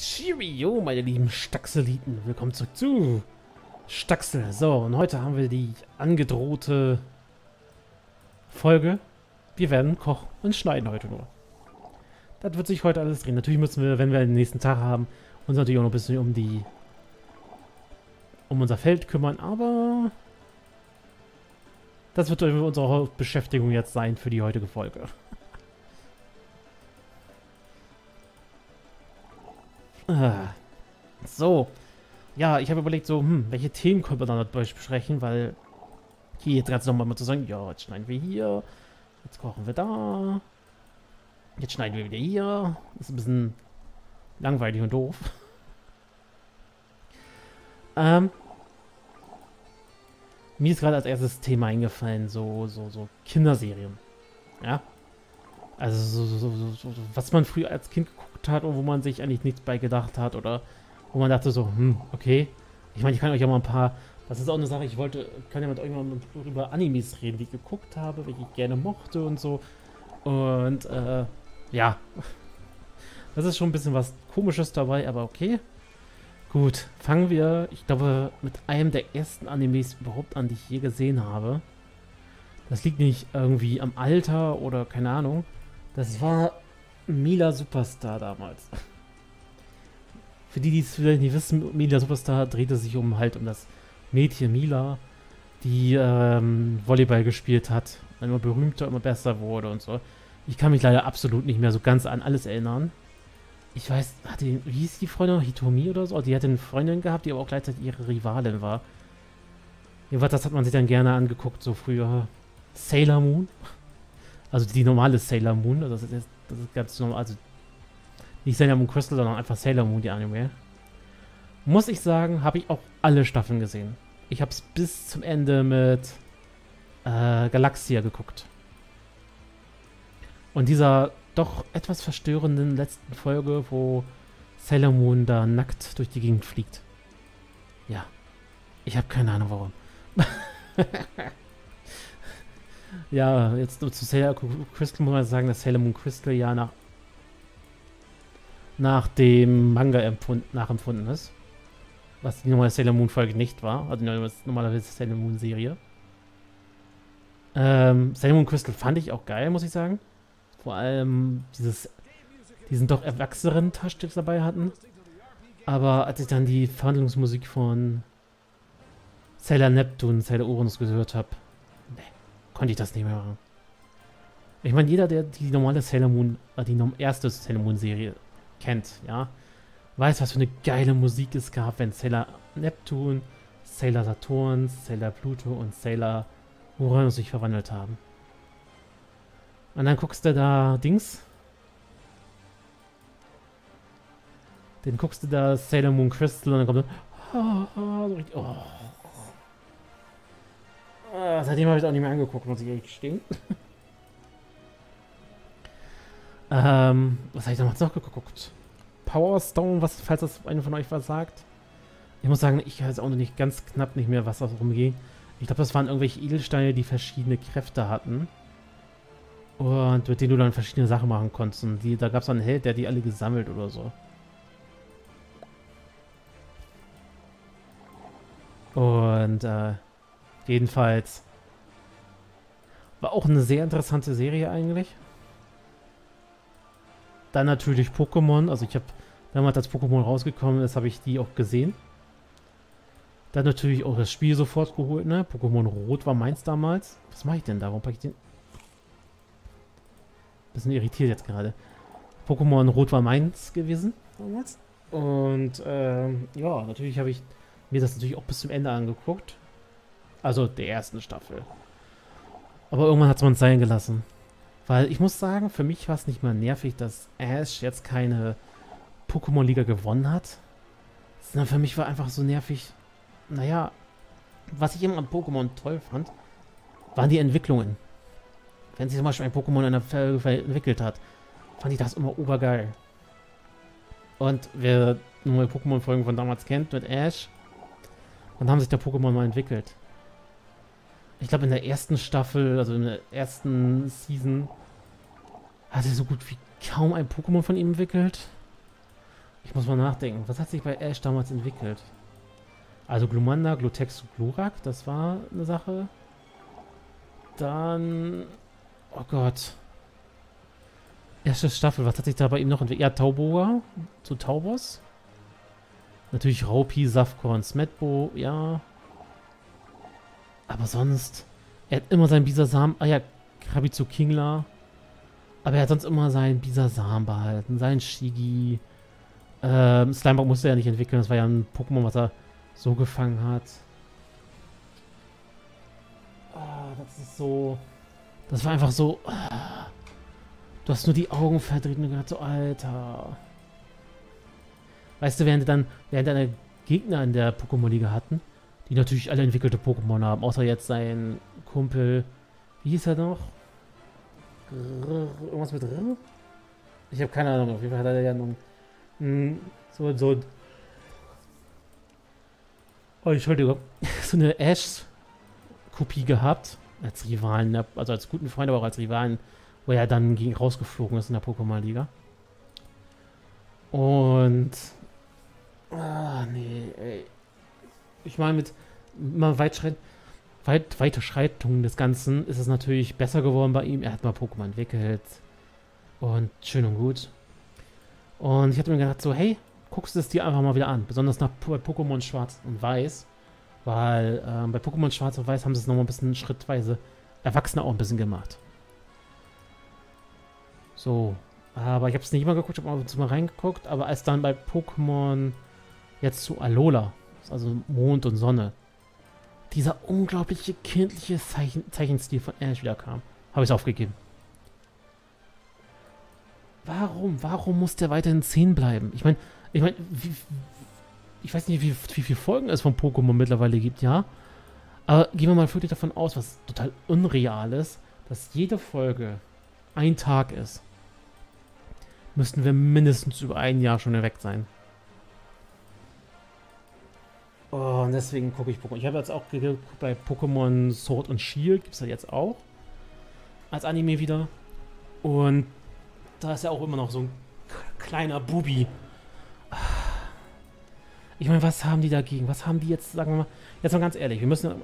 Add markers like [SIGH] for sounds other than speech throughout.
Cheerio, meine lieben Staxeliten. Willkommen zurück zu Staxel. So, und heute haben wir die angedrohte Folge. Wir werden kochen und schneiden heute nur. Das wird sich heute alles drehen. Natürlich müssen wir, wenn wir den nächsten Tag haben, uns natürlich auch noch ein bisschen um die um unser Feld kümmern, aber das wird unsere Hauptbeschäftigung jetzt sein für die heutige Folge. So. Ja, ich habe überlegt, so, hm, welche Themen können wir dann besprechen, weil hier jetzt ganz nochmal mal zu sagen, ja, jetzt schneiden wir hier, jetzt kochen wir da, jetzt schneiden wir wieder hier. Ist ein bisschen langweilig und doof. [LAUGHS] ähm, mir ist gerade als erstes Thema eingefallen, so, so, so Kinderserien. Ja. Also so, so, so, so, was man früher als Kind geguckt hat und wo man sich eigentlich nichts bei gedacht hat oder wo man dachte so, hm, okay. Ich meine, ich kann euch ja mal ein paar, das ist auch eine Sache, ich wollte, kann ja mit euch mal über Animes reden, die ich geguckt habe, welche ich gerne mochte und so. Und, äh, ja. [LAUGHS] Das ist schon ein bisschen was Komisches dabei, aber okay. Gut, fangen wir, ich glaube, mit einem der ersten Animes überhaupt an, die ich je gesehen habe. Das liegt nicht irgendwie am Alter oder keine Ahnung. Das war Mila Superstar damals. Für die, die es vielleicht nicht wissen, Mila Superstar drehte sich um halt um das Mädchen Mila, die ähm, Volleyball gespielt hat, immer berühmter, immer besser wurde und so. Ich kann mich leider absolut nicht mehr so ganz an alles erinnern. Ich weiß, hatte, wie hieß die Freundin? Hitomi oder so? Die hatte eine Freundin gehabt, die aber auch gleichzeitig ihre Rivalin war. Ja, das hat man sich dann gerne angeguckt, so früher. Sailor Moon. Also die normale Sailor Moon. Also das ist, das ist ganz normal. Also nicht Sailor Moon Crystal, sondern einfach Sailor Moon, die Anime. Muss ich sagen, habe ich auch alle Staffeln gesehen. Ich habe es bis zum Ende mit äh, Galaxia geguckt. Und dieser doch etwas verstörenden letzten Folge, wo Sailor Moon da nackt durch die Gegend fliegt. Ja. Ich habe keine Ahnung warum. [LAUGHS] ja, jetzt zu Sailor Crystal muss man sagen, dass Sailor Moon Crystal ja nach, nach dem Manga empfund, nachempfunden ist. Was die normale Sailor Moon Folge nicht war. Also die normalerweise Sailor Moon Serie. Ähm, Sailor Moon Crystal fand ich auch geil, muss ich sagen. Vor allem dieses, diesen doch erwachseneren Touchtips dabei hatten. Aber als ich dann die Verhandlungsmusik von Sailor Neptune, Sailor Uranus gehört habe, konnte ich das nicht mehr machen. Ich meine, jeder, der die normale Sailor Moon, äh, die erste Sailor Moon Serie kennt, ja, weiß, was für eine geile Musik es gab, wenn Sailor Neptune, Sailor Saturn, Sailor Pluto und Sailor Uranus sich verwandelt haben. Und dann guckst du da Dings. Den guckst du da Sailor Moon Crystal und dann kommt dann. [LAUGHS] Oh, oh. Ah, seitdem habe ich auch nicht mehr angeguckt, muss ich ehrlich gestehen. [LAUGHS] ähm, was habe ich damals noch geguckt? Power Stone, was, falls das einer von euch was sagt. Ich muss sagen, ich weiß auch noch nicht ganz knapp nicht mehr, was darum ging. Ich glaube, das waren irgendwelche Edelsteine, die verschiedene Kräfte hatten. Und mit denen du dann verschiedene Sachen machen konntest. Und die, da gab es einen Held, der die alle gesammelt oder so. Und äh, jedenfalls war auch eine sehr interessante Serie eigentlich. Dann natürlich Pokémon. Also ich habe damals, als Pokémon rausgekommen ist, habe ich die auch gesehen. Dann natürlich auch das Spiel sofort geholt, ne? Pokémon Rot war meins damals. Was mache ich denn da? Warum packe ich den... Bisschen irritiert jetzt gerade. Pokémon Rot war meins gewesen damals. Und ähm, ja, natürlich habe ich mir das natürlich auch bis zum Ende angeguckt. Also der ersten Staffel. Aber irgendwann hat man es sein gelassen. Weil ich muss sagen, für mich war es nicht mal nervig, dass Ash jetzt keine Pokémon-Liga gewonnen hat. Sondern für mich war einfach so nervig, naja, was ich immer an Pokémon toll fand, waren die Entwicklungen. Wenn sich zum Beispiel ein Pokémon in der Folge entwickelt hat, fand ich das immer obergeil. Und wer neue Pokémon-Folgen von damals kennt, mit Ash, dann haben sich der Pokémon mal entwickelt. Ich glaube, in der ersten Staffel, also in der ersten Season, hat er so gut wie kaum ein Pokémon von ihm entwickelt. Ich muss mal nachdenken. Was hat sich bei Ash damals entwickelt? Also Glumanda, Glutex, Glurak, das war eine Sache. Dann... Oh Gott. Erste Staffel, was hat sich da bei ihm noch entwickelt? Ja, Tauboga zu Taubos. Natürlich Raupi, Safkorn, Smetbo, ja. Aber sonst... Er hat immer seinen Bisasam... Ah ja, Krabizu Kingler. Aber er hat sonst immer seinen Bisasam behalten, seinen Shigi. Ähm, Slimebug musste er ja nicht entwickeln, das war ja ein Pokémon, was er so gefangen hat. Ah, das ist so... Das war einfach so... Ah, du hast nur die Augen verdreht und gedacht so, Alter... Weißt du, während dann, während deine Gegner in der Pokémon-Liga hatten, die natürlich alle entwickelte Pokémon haben, außer jetzt sein Kumpel, wie hieß er noch? Irgendwas mit R? Ich habe keine Ahnung, auf jeden Fall hat er ja noch so, so, oh, Entschuldigung, [LAUGHS] so eine Ash-Kopie gehabt, als Rivalen, also als guten Freund, aber auch als Rivalen, wo er dann gegen rausgeflogen ist in der Pokémon-Liga. Und Ah, nee, ey. Ich meine, mit immer Weitschreit, weit, Weiterschreitung des Ganzen ist es natürlich besser geworden bei ihm. Er hat mal Pokémon entwickelt. Und schön und gut. Und ich hatte mir gedacht, so, hey, guckst du es dir einfach mal wieder an. Besonders nach bei Pokémon Schwarz und Weiß. Weil ähm, bei Pokémon Schwarz und Weiß haben sie es nochmal ein bisschen schrittweise Erwachsene auch ein bisschen gemacht. So. Aber ich habe es nicht immer geguckt, ich habe mal reingeguckt. Aber als dann bei Pokémon Jetzt zu Alola, also Mond und Sonne. Dieser unglaubliche kindliche Zeichen Zeichenstil von Ash wieder kam. Habe ich aufgegeben. Warum? Warum muss der weiterhin 10 bleiben? Ich meine, ich meine, ich weiß nicht, wie, wie viele Folgen es von Pokémon mittlerweile gibt, ja. Aber gehen wir mal wirklich davon aus, was total unreal ist, dass jede Folge ein Tag ist. Müssten wir mindestens über ein Jahr schon weg sein. Oh, und deswegen gucke ich Pokémon. Ich habe jetzt auch geguckt bei Pokémon Sword und Shield, gibt es ja jetzt auch. Als Anime wieder. Und da ist ja auch immer noch so ein kleiner Bubi. Ich meine, was haben die dagegen? Was haben die jetzt, sagen wir mal, jetzt mal ganz ehrlich, wir müssen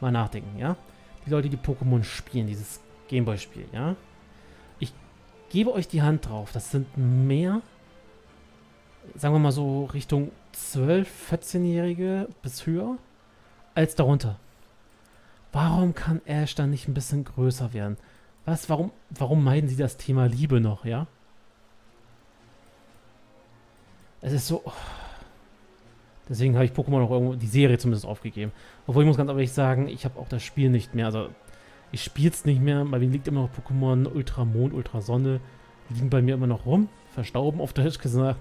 mal nachdenken, ja? Die Leute, die Pokémon spielen, dieses Gameboy-Spiel, ja? Ich gebe euch die Hand drauf, das sind mehr, sagen wir mal so Richtung 12, 14-Jährige bis höher als darunter. Warum kann Ash dann nicht ein bisschen größer werden? Was, warum, warum meiden sie das Thema Liebe noch, ja? Es ist so... Deswegen habe ich Pokémon auch irgendwo, die Serie zumindest aufgegeben. Obwohl ich muss ganz ehrlich sagen, ich habe auch das Spiel nicht mehr. Also, ich spiele es nicht mehr. Bei mir liegt immer noch Pokémon Ultramond, Ultrasonne. Die liegen bei mir immer noch rum. Verstauben auf Deutsch gesagt.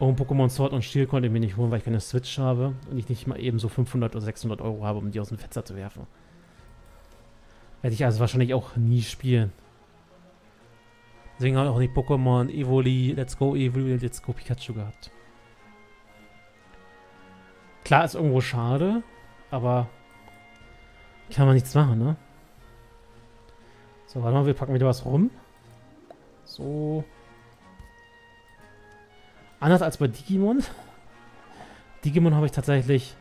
Und Pokémon Sword und Shield konnte ich mir nicht holen, weil ich keine Switch habe und ich nicht mal eben so 500 oder 600 Euro habe, um die aus dem Fenster zu werfen. Werde ich also wahrscheinlich auch nie spielen. Deswegen habe ich auch nicht Pokémon Evoli, Let's Go Evoli, Let's Go Pikachu gehabt. Klar, ist irgendwo schade, aber kann man nichts machen, ne? So, warte mal, wir packen wieder was rum. So. Anders als bei Digimon. Digimon habe ich tatsächlich...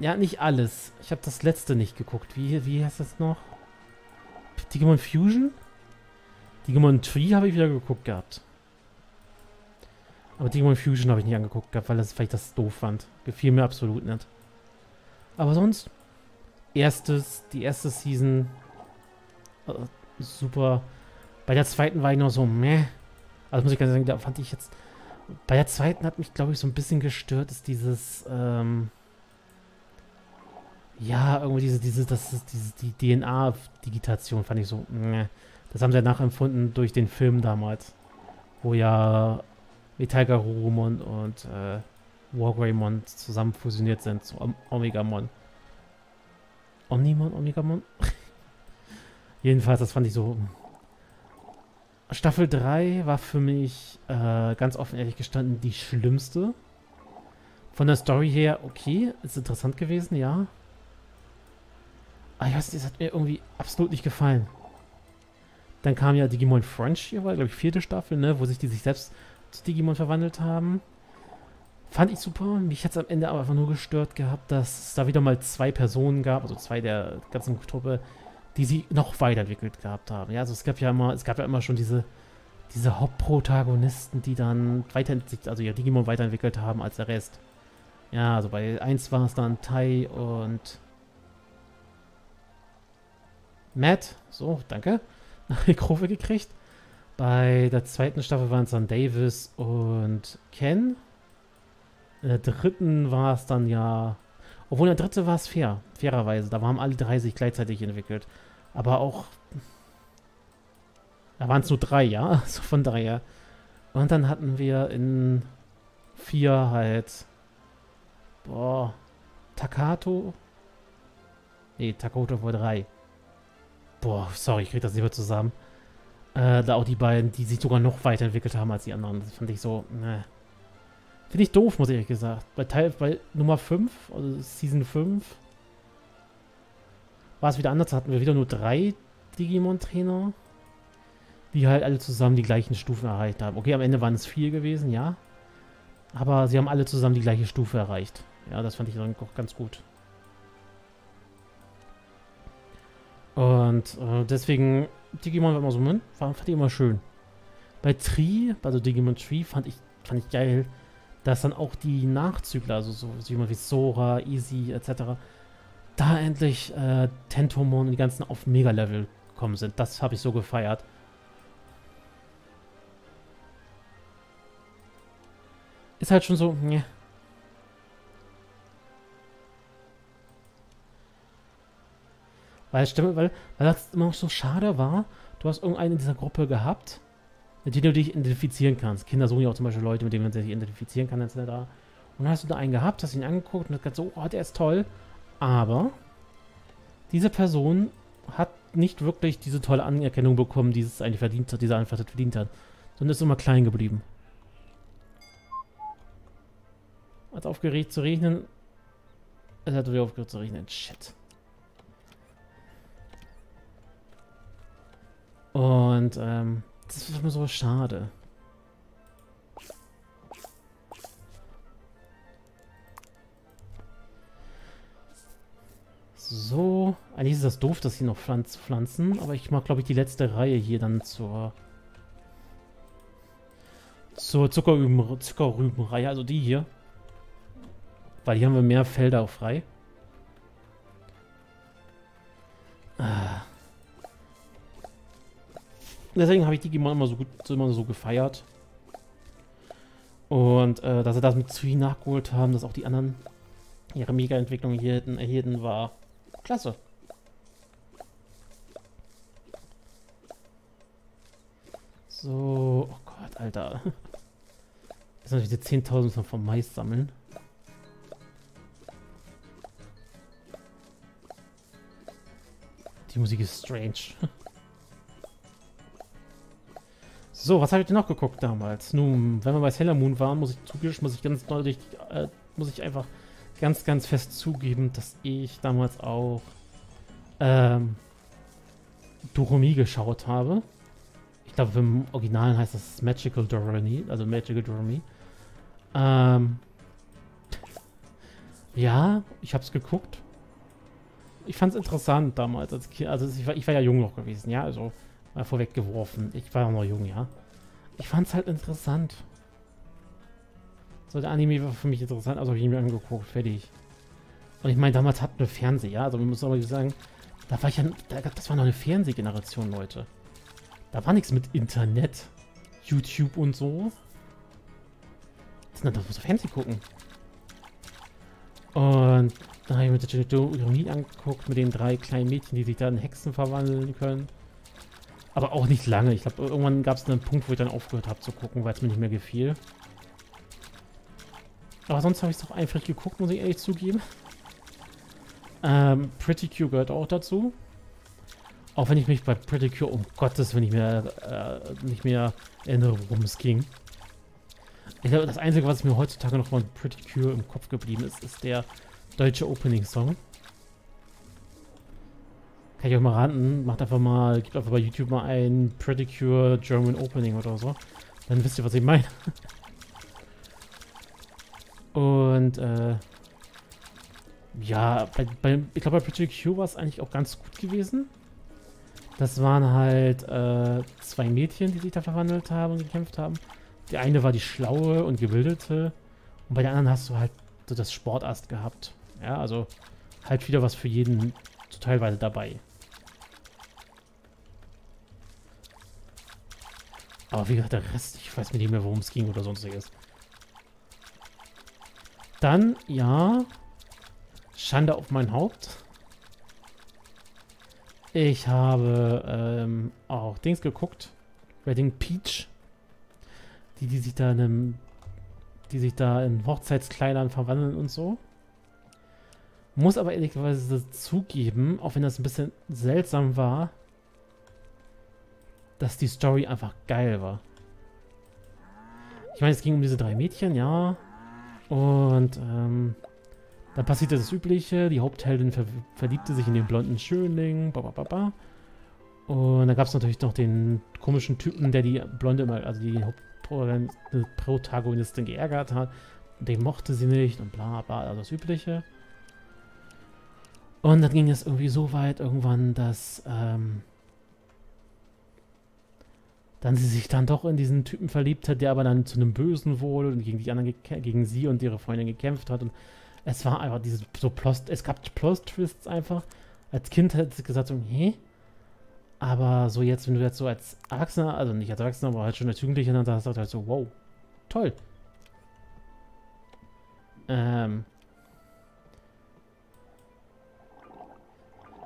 Ja, nicht alles. Ich habe das letzte nicht geguckt. Wie, wie heißt das noch? Digimon Fusion? Digimon Tree habe ich wieder geguckt gehabt. Aber Digimon Fusion habe ich nicht angeguckt gehabt, weil, das, weil ich das doof fand. Gefiel mir absolut nicht. Aber sonst... Erstes, die erste Season... Äh, super. Bei der zweiten war ich noch so meh. Also muss ich ganz sagen, da fand ich jetzt bei der zweiten hat mich, glaube ich, so ein bisschen gestört, ist dieses, ähm, ja, irgendwie diese, diese, das ist diese, die DNA-Digitation fand ich so, ne. Das haben sie ja nachempfunden durch den Film damals, wo ja Metallgarurumon und äh, Wargreymon zusammen fusioniert sind zu Om Omegamon. Omnimon, Omegamon? [LAUGHS] Jedenfalls, das fand ich so, Staffel 3 war für mich äh, ganz offen ehrlich gestanden die schlimmste. Von der Story her, okay, ist interessant gewesen, ja. Aber ich weiß nicht, es hat mir irgendwie absolut nicht gefallen. Dann kam ja Digimon Frontier, war glaube ich vierte Staffel, ne, wo sich die sich selbst zu Digimon verwandelt haben. Fand ich super. Mich hat es am Ende aber einfach nur gestört gehabt, dass es da wieder mal zwei Personen gab, also zwei der ganzen Truppe, die sie noch weiterentwickelt gehabt haben. Ja, also es gab ja immer, es gab ja immer schon diese, diese Hauptprotagonisten, die dann weiterentwickelt, also ihr Digimon weiterentwickelt haben als der Rest. Ja, also bei 1 war es dann Tai und Matt. So, danke. [LAUGHS] Eine Kurve gekriegt. Bei der zweiten Staffel waren es dann Davis und Ken. In der dritten war es dann ja. Obwohl in der dritte war es fair, fairerweise. Da waren alle drei sich gleichzeitig entwickelt. Aber auch. Da waren es nur drei, ja. [LAUGHS] Also von daher. Und dann hatten wir in vier halt. Boah. Takato. Nee, Takato war drei. Boah, sorry, ich krieg das lieber zusammen. Äh, da auch die beiden, die sich sogar noch weiterentwickelt haben als die anderen. Das fand ich so, ne. Finde ich doof, muss ich ehrlich gesagt. Bei Teil, bei Nummer 5, also Season 5, war es wieder anders. Hatten wir wieder nur drei Digimon-Trainer, die halt alle zusammen die gleichen Stufen erreicht haben. Okay, am Ende waren es vier gewesen, ja. Aber sie haben alle zusammen die gleiche Stufe erreicht. Ja, das fand ich dann auch ganz gut. Und äh, deswegen, Digimon war immer so, fand, fand ich immer schön. Bei Tree, also Digimon Tree, fand ich, fand ich geil, dass dann auch die Nachzügler, also so wie Sora, Easy etc., da endlich äh, Tentomon und die ganzen auf Mega-Level gekommen sind. Das habe ich so gefeiert. Ist halt schon so, ne. Weil, weil, weil das immer so schade war, du hast irgendeinen in dieser Gruppe gehabt, mit denen du dich identifizieren kannst. Kinder suchen ja auch zum Beispiel Leute, mit denen man sich identifizieren kann, etc. Und dann hast du da einen gehabt, hast ihn angeguckt und hast gesagt, so, oh, der ist toll. Aber diese Person hat nicht wirklich diese tolle Anerkennung bekommen, die es eigentlich verdient hat, diese einfach verdient hat. Sondern ist immer klein geblieben. Hat aufgeregt zu regnen. Es hat wieder aufgehört zu regnen. Shit. Und ähm, das ist mir so schade. Eigentlich ist das doof, dass sie noch Pflanz pflanzen, aber ich mache, glaube ich, die letzte Reihe hier dann zur zur Zuckerrüben, Zuckerrübenreihe, also die hier. Weil hier haben wir mehr Felder auch frei. Ah. Deswegen habe ich Digimon immer so gut immer so gefeiert. Und äh, dass sie das mit Tsui nachgeholt haben, dass auch die anderen ihre Mega-Entwicklung erhielten, erhielten, war klasse. So, oh Gott, Alter. Jetzt natürlich die 10.000 vom Mais sammeln. Die Musik ist strange. So, was habe ich denn noch geguckt damals? Nun, wenn wir bei Sailor Moon waren, muss ich zugeben, muss ich ganz deutlich, äh, muss ich einfach ganz, ganz fest zugeben, dass ich damals auch ähm, Doremi geschaut habe. Glaube, im Original heißt das Magical Doremi, also Magical Doremi. Ähm, ja, ich habe es geguckt. Ich fand es interessant damals. Als kind, also ich war, ich war ja jung noch gewesen, ja, also Mal vorweggeworfen. Ich war noch jung, ja. Ich fand es halt interessant. So, der Anime war für mich interessant, also habe ich ihn mir angeguckt, fertig. Und ich meine, damals hatten wir Fernseher, ja. Also, wir müssen aber sagen, da war ich ja, das war noch eine Fernsehgeneration, Leute. Da war nichts mit Internet, YouTube und so. Das muss Fernsehen gucken. Und dann habe ich mir das Ironie angeguckt mit den drei kleinen Mädchen, die sich da in Hexen verwandeln können. Aber auch nicht lange. Ich glaube, irgendwann gab es einen Punkt, wo ich dann aufgehört habe zu gucken, weil es mir nicht mehr gefiel. Aber sonst habe ich es doch einfach geguckt, muss ich ehrlich zugeben. Ähm, Pretty Cure gehört auch dazu. Auch wenn ich mich bei Pretty Cure um Gottes wenn ich mehr, äh, nicht mehr erinnere, worum es ging. Ich glaube, das Einzige, was mir heutzutage noch von Pretty Cure im Kopf geblieben ist, ist der deutsche Opening-Song. Kann ich euch mal raten, macht einfach mal, gebt einfach bei YouTube mal ein Predicure, Cure, German Opening oder so. Dann wisst ihr, was ich meine. Und, äh, ja, bei, bei, ich glaube, bei Pretty Q war es eigentlich auch ganz gut gewesen. Das waren halt äh, zwei Mädchen, die sich da verwandelt haben und gekämpft haben. Die eine war die schlaue und gebildete. Und bei der anderen hast du halt so das Sportast gehabt. Ja, also halt wieder was für jeden so teilweise dabei. Aber wie gesagt, der Rest, ich weiß nicht mehr, worum es ging oder sonstiges. Dann, ja, Schande auf mein Haupt. Ich habe ähm, auch Dings geguckt. Wedding Peach. Die, die sich da in einem, die sich da in Hochzeitskleidern verwandeln und so. Muss aber ehrlicherweise zugeben, auch wenn das ein bisschen seltsam war, dass die Story einfach geil war. Ich meine, es ging um diese drei Mädchen, ja. Und ähm, dann passierte das Übliche. Die Hauptheldin ver verliebte sich in den blonden Schönling. Ba, ba, ba. Und dann gab es natürlich noch den komischen Typen, der die Blonde immer, also die Hauptprotagonistin geärgert hat. Den mochte sie nicht und bla bla, also das Übliche. Und dann ging es irgendwie so weit irgendwann, dass ähm, dann sie sich dann doch in diesen Typen verliebt hat, der aber dann zu einem Bösen wurde und gegen die anderen gegen sie und ihre Freundin gekämpft hat und es war einfach dieses so Plot, es gab Plot-Twists einfach. Als Kind hätte ich gesagt so, hä? Aber so jetzt, wenn du jetzt so als Erwachsener, also nicht als Erwachsener, aber halt schon als Jugendlicher, dann sagst du halt so, wow, toll. Ähm.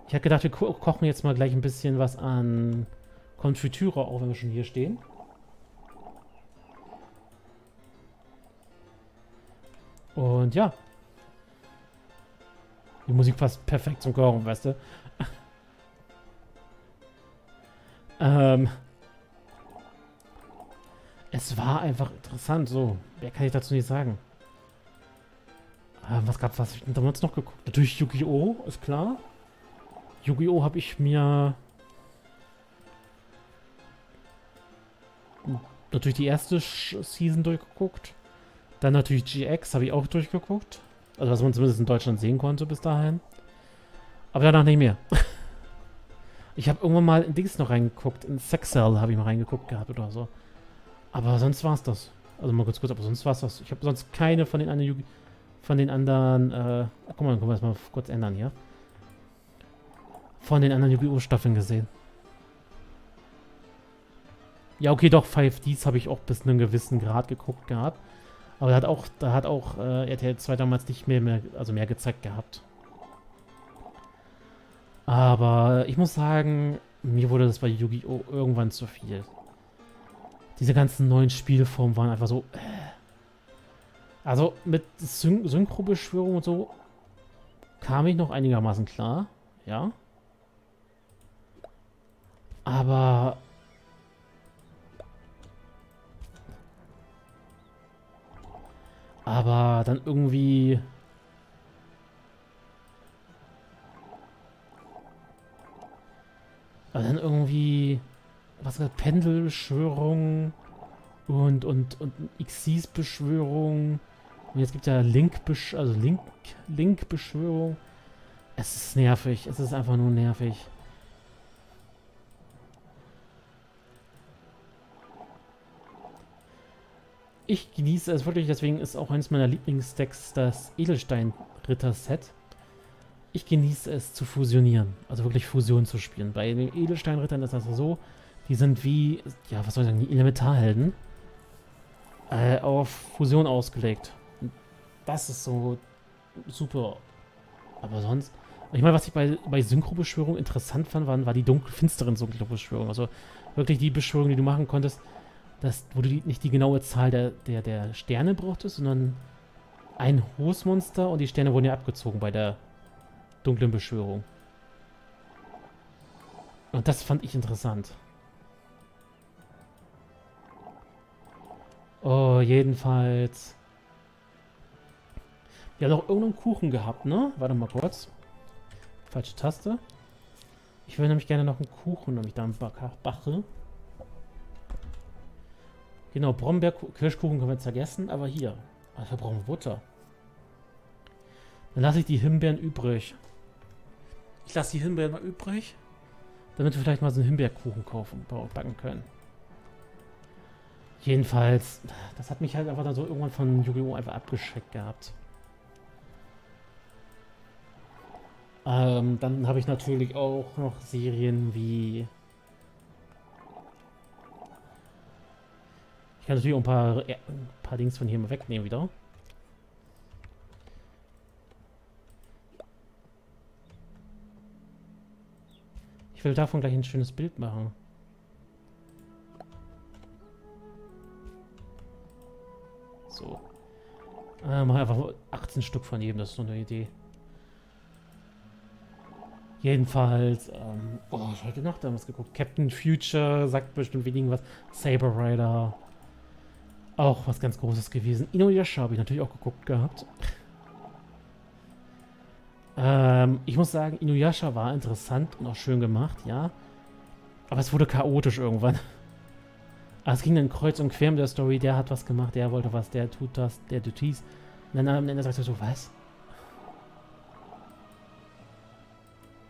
Ich hätte gedacht, wir ko kochen jetzt mal gleich ein bisschen was an Konfitüre, auch wenn wir schon hier stehen. Und ja. Die Musik passt perfekt zum Kochen, weißt du? [LAUGHS] ähm. Es war einfach interessant, so. Wer kann ich dazu nicht sagen? Ähm, was gab was ich damals noch geguckt? Natürlich Yu-Gi-Oh! ist klar. Yu-Gi-Oh! habe ich mir natürlich die erste Season durchgeguckt. Dann natürlich GX habe ich auch durchgeguckt. Also was man zumindest in Deutschland sehen konnte bis dahin. Aber danach nicht mehr. [LAUGHS] ich habe irgendwann mal in Dings noch reingeguckt. In Sexcell habe ich mal reingeguckt gehabt oder so. Aber sonst war es das. Also mal kurz kurz, aber sonst war es das. Ich habe sonst keine von den anderen von den anderen, äh, guck mal, dann können wir das mal kurz ändern hier. Von den anderen Yu-Gi-Oh! Staffeln gesehen. Ja, okay, doch, 5Ds habe ich auch bis zu einem gewissen Grad geguckt gehabt. Aber da hat auch, da hat auch äh, RTL 2 damals nicht mehr, mehr, also mehr gezeigt gehabt. Aber ich muss sagen, mir wurde das bei Yu-Gi-Oh! irgendwann zu viel. Diese ganzen neuen Spielformen waren einfach so. Äh. Also mit Syn Synchrobeschwörung und so kam ich noch einigermaßen klar, ja. Aber Aber dann irgendwie... Aber dann irgendwie... Was das? Pendelbeschwörung und, und, und Xyz-Beschwörung. Und jetzt gibt es ja Link, also Link, Link-Beschwörung. Es ist nervig. Es ist einfach nur nervig. Ich genieße es wirklich, deswegen ist auch eines meiner Lieblingsstacks das Edelstein-Ritter-Set. Ich genieße es zu fusionieren, also wirklich Fusion zu spielen. Bei den Edelstein-Rittern ist das so, die sind wie, ja, was soll ich sagen, die Elementarhelden äh, auf Fusion ausgelegt. das ist so super. Aber sonst, ich meine, was ich bei, bei Synchro-Beschwörung interessant fand, waren, war die dunkel finsteren Synchro-Beschwörung. Also wirklich die Beschwörung, die du machen konntest, dass, wo du die, nicht die genaue Zahl der, der, der Sterne brauchtest, sondern ein hohes Monster und die Sterne wurden ja abgezogen bei der dunklen Beschwörung. Und das fand ich interessant. Oh, jedenfalls. Wir haben noch irgendeinen Kuchen gehabt, ne? Warte mal kurz. Falsche Taste. Ich will nämlich gerne noch einen Kuchen, nämlich da einen Bache. Genau, Brombeer, Kirschkuchen können wir jetzt vergessen, aber hier. Also wir brauchen Butter. Dann lasse ich die Himbeeren übrig. Ich lasse die Himbeeren mal übrig, damit wir vielleicht mal so einen Himbeerkuchen kaufen, backen können. Jedenfalls, das hat mich halt einfach dann so irgendwann von Yu-Gi-Oh! einfach abgeschreckt gehabt. Ähm, dann habe ich natürlich auch noch Serien wie... Ich kann natürlich auch ein paar, ein paar Dings von hier mal wegnehmen wieder. Ich will davon gleich ein schönes Bild machen. So. Äh, mach einfach 18 Stück von jedem, das ist so eine Idee. Jedenfalls, ähm, oh, ich heute Nacht damals geguckt. Captain Future sagt bestimmt wenigen was. Saber Rider. Auch was ganz Großes gewesen. Inuyasha habe ich natürlich auch geguckt gehabt. Ähm, ich muss sagen, Inuyasha war interessant und auch schön gemacht, ja. Aber es wurde chaotisch irgendwann. [LAUGHS] Also es ging dann kreuz und quer mit der Story. Der hat was gemacht, der wollte was, der tut das, der tut dies. Und dann am Ende sagt er so, was?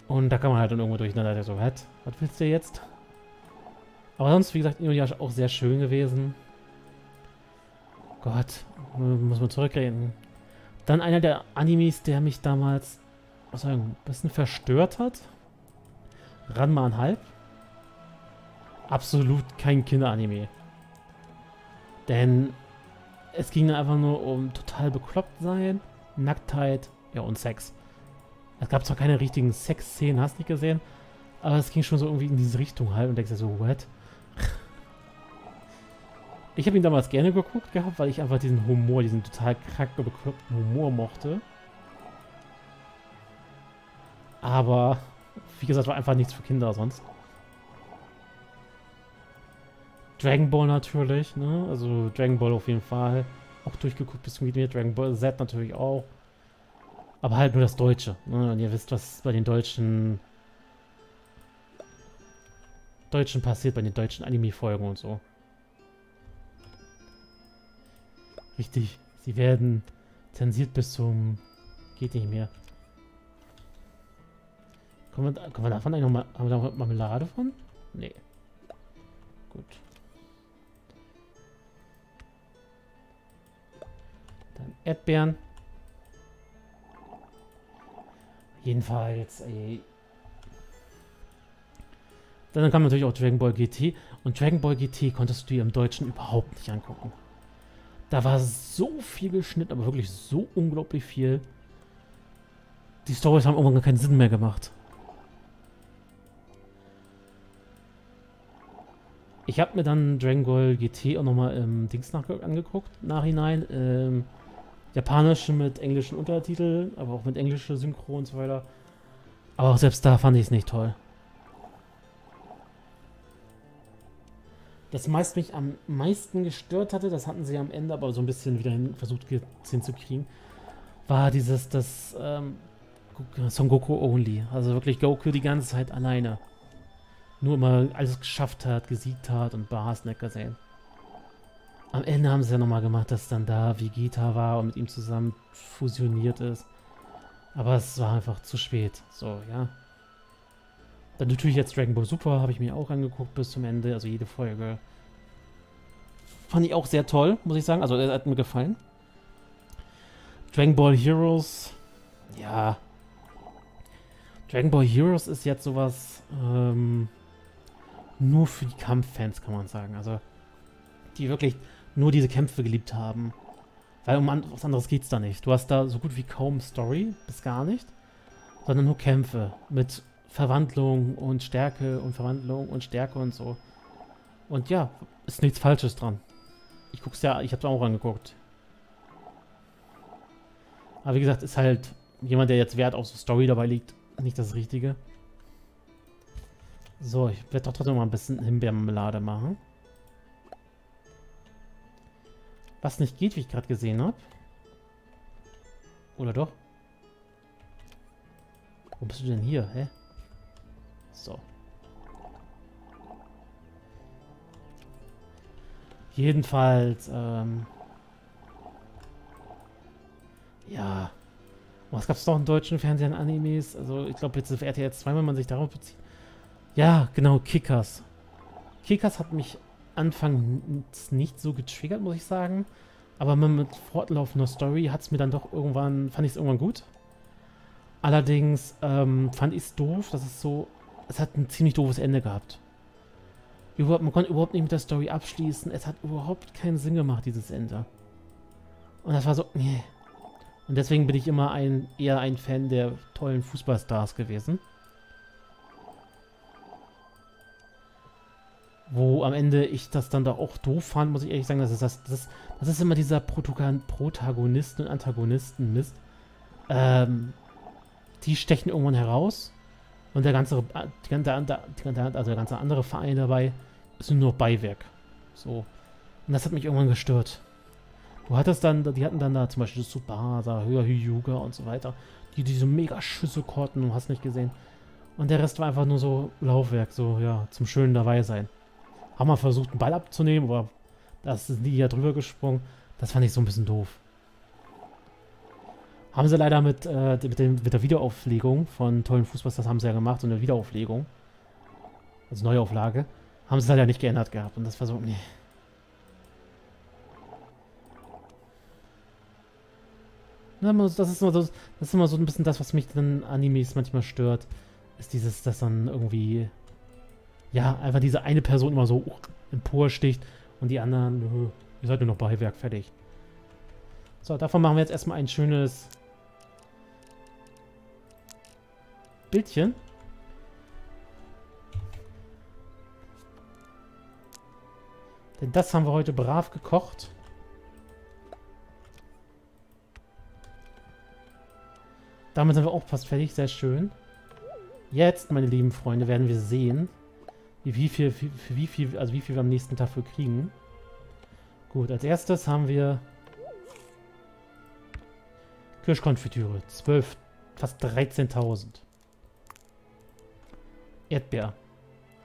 Und da kann man halt dann irgendwo durcheinander so, was? Was willst du jetzt? Aber sonst, wie gesagt, Inuyasha auch sehr schön gewesen. Gott, muss man zurückreden. Dann einer der Animes, der mich damals was ein bisschen verstört hat. Ranma ein halb. Absolut kein Kinderanime. Denn es ging einfach nur um total bekloppt sein, Nacktheit, ja und Sex. Es gab zwar keine richtigen Sexszenen, hast du nicht gesehen, aber es ging schon so irgendwie in diese Richtung halt und denkst dir so, what? Ich habe ihn damals gerne geguckt gehabt, weil ich einfach diesen Humor, diesen total kranken, bekloppten Humor mochte. Aber, wie gesagt, war einfach nichts für Kinder sonst. Dragon Ball natürlich, ne? Also Dragon Ball auf jeden Fall. Auch durchgeguckt bis zum Video. Dragon Ball Z natürlich auch. Aber halt nur das Deutsche. Ne? Und ihr wisst, was bei den deutschen Deutschen passiert, bei den deutschen Anime-Folgen und so. Richtig. Sie werden zensiert bis zum... Geht nicht mehr. Kommen wir, kommen wir davon eigentlich nochmal... Haben wir da Marmelade von? Nee. Gut. Dann Erdbeeren. Jedenfalls, ey. Dann kam natürlich auch Dragon Ball GT. Und Dragon Ball GT konntest du dir im Deutschen überhaupt nicht angucken. Da war so viel geschnitten, aber wirklich so unglaublich viel. Die Stories haben irgendwann keinen Sinn mehr gemacht. Ich habe mir dann Dragon Ball GT auch nochmal im Dings angeguckt, nachhinein. Ähm, Japanische mit englischen Untertiteln, aber auch mit englischer Synchro und so weiter. Aber auch selbst da fand ich es nicht toll. Das meist mich am meisten gestört hatte, das hatten sie am Ende aber so ein bisschen wieder hin, versucht hinzukriegen, war dieses, das ähm, Son Goku Only. Also wirklich Goku die ganze Zeit alleine. Nur immer alles geschafft hat, gesiegt hat und Bahas nicht gesehen. Am Ende haben sie ja nochmal gemacht, dass dann da Vegeta war und mit ihm zusammen fusioniert ist. Aber es war einfach zu spät. So, ja. Dann natürlich jetzt Dragon Ball Super habe ich mir auch angeguckt bis zum Ende, also jede Folge. Fand ich auch sehr toll, muss ich sagen. Also, er hat mir gefallen. Dragon Ball Heroes, ja. Dragon Ball Heroes ist jetzt sowas, ähm, nur für die Kampffans, kann man sagen. Also, die wirklich nur diese Kämpfe geliebt haben. Weil um was anderes geht's da nicht. Du hast da so gut wie kaum Story, bis gar nicht, sondern nur Kämpfe mit Verwandlung und Stärke und Verwandlung und Stärke und so. Und ja, ist nichts Falsches dran. Ich guck's ja, ich hab's auch angeguckt. Aber wie gesagt, ist halt jemand, der jetzt Wert auf so Story dabei liegt, nicht das Richtige. So, ich werde doch trotzdem mal ein bisschen Himbeermarmelade machen. Was nicht geht, wie ich gerade gesehen habe. Oder doch? Wo bist du denn hier, hä? So. Jedenfalls, ähm... Ja. Was gab es noch in deutschen Fernsehern Animes? Also ich glaube jetzt auf RTL 2, wenn man sich darauf bezieht. Ja, genau, Kickers. Kickers hat mich anfangs nicht so getriggert, muss ich sagen. Aber mit fortlaufender Story hat es mir dann doch irgendwann, fand ich es irgendwann gut. Allerdings ähm, fand ich es doof, dass es so, es hat ein ziemlich doofes Ende gehabt. Überhaupt, man konnte überhaupt nicht mit der Story abschließen. Es hat überhaupt keinen Sinn gemacht, dieses Ende. Und das war so, nee. Und deswegen bin ich immer ein, eher ein Fan der tollen Fußballstars gewesen. Wo am Ende ich das dann da auch doof fand, muss ich ehrlich sagen, das ist, das, das, das ist immer dieser Protagonisten- und Antagonisten-Mist. Ähm, die stechen irgendwann heraus und der ganze, die ganze, also der ganze andere Verein dabei ist nur Beiwerk. So. Und das hat mich irgendwann gestört. Du hattest dann, die hatten dann da zum Beispiel Subasa, Hyuga und so weiter, die diese mega Schüsse korten und hast nicht gesehen. Und der Rest war einfach nur so Laufwerk, so, ja, zum schönen dabei sein. Haben wir versucht, einen Ball abzunehmen, aber das ist nie ja drüber gesprungen. Das fand ich so ein bisschen doof. Haben sie leider mit, äh, mit, dem, mit der Wiederauflegung von tollen Fußball, das haben sie ja gemacht, so eine Wiederauflegung. Also Neuauflage. Haben sie leider nicht geändert gehabt. Und das war so, nee. Das ist, immer so, das ist immer so ein bisschen das, was mich dann Animes manchmal stört. Ist dieses, dass dann irgendwie, ja, einfach diese eine Person immer so emporsticht und die anderen, ihr seid nur noch Beiwerk, fertig. So, davon machen wir jetzt erstmal ein schönes Bildchen. Denn das haben wir heute brav gekocht. Damit sind wir auch fast fertig. Sehr schön. Jetzt, meine lieben Freunde, werden wir sehen, wie, viel, für wie viel, also wie viel wir am nächsten Tag für kriegen. Gut, als erstes haben wir Kirschkonfitüre. 12, fast 13.000. Erdbeer.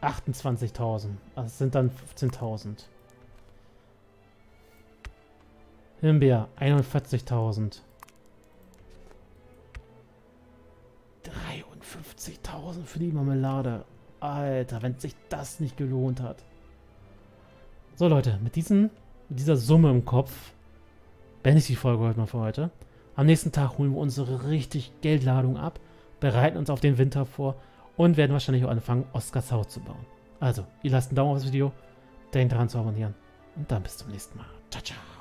28.000. Also sind dann 15.000. Himbeer. 41.000. 53.000 für die Marmelade. Alter, wenn sich das nicht gelohnt hat. So, Leute, mit, diesen, mit dieser Summe im Kopf beende ich die Folge heute mal für heute. Am nächsten Tag holen wir unsere richtig Geldladung ab, bereiten uns auf den Winter vor und werden wahrscheinlich auch anfangen, Oscars Haus zu bauen. Also, ihr lasst einen Daumen auf das Video, denkt daran zu abonnieren und dann bis zum nächsten Mal. Ciao, ciao.